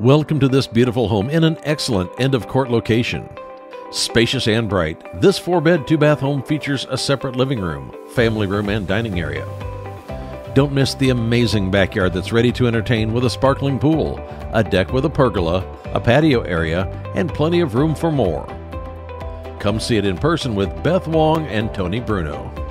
Welcome to this beautiful home in an excellent end of court location. Spacious and bright, this four bed, two bath home features a separate living room, family room, and dining area. Don't miss the amazing backyard that's ready to entertain with a sparkling pool, a deck with a pergola, a patio area, and plenty of room for more. Come see it in person with Beth Wong and Tony Bruno.